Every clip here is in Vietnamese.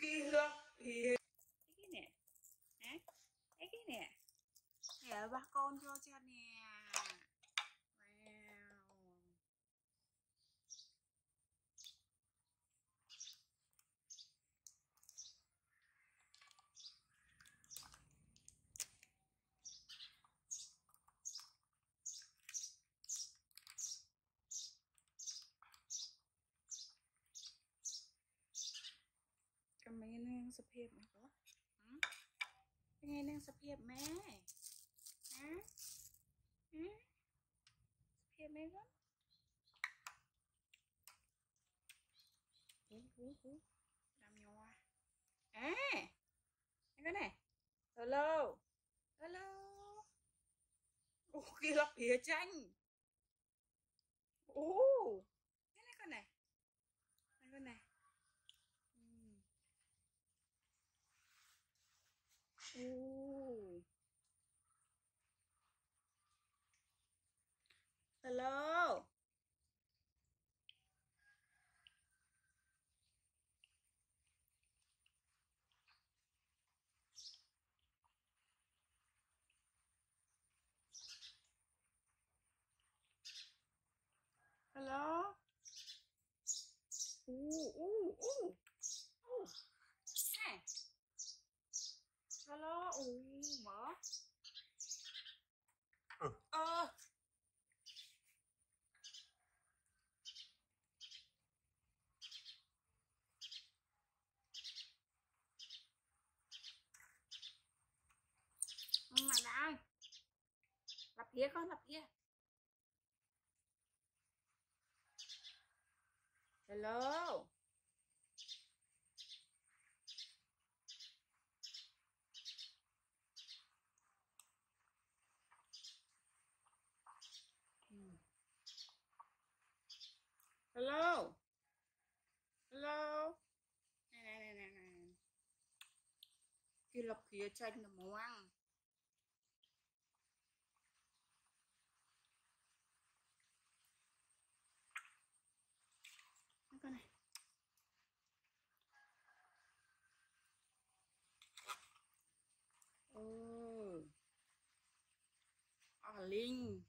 kia thì cái nè. Hả? Cái cái nè. Nè ba con cho cho nè wow cái mấy nang sập hiệp mày có hả cái nghe nang sập hiệp mẹ hả hả sập hiệp mẹ con hú hú hú làm nhỏ à cái này hello hello ô kia là phía tranh ô cái Ooh. Hello. Hello. Kia con, lập kia. Hello. Hello. Hello. Này này này này này. Kia lọc kia chanh là màu ăn. além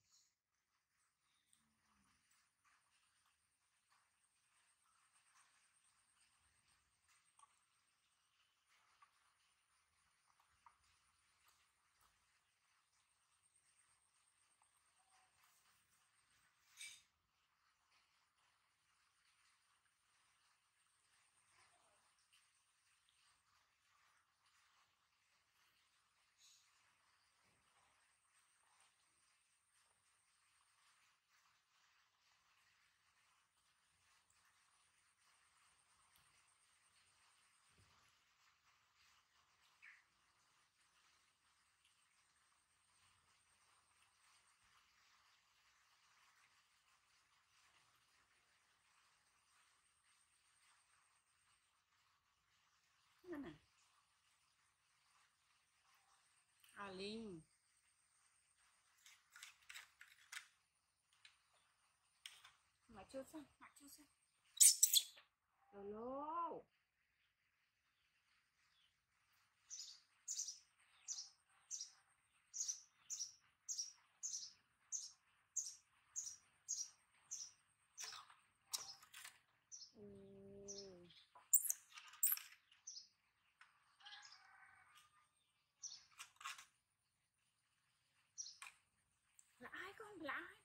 Linh. Mà chưa xong, mà chưa xong. Hello. blind.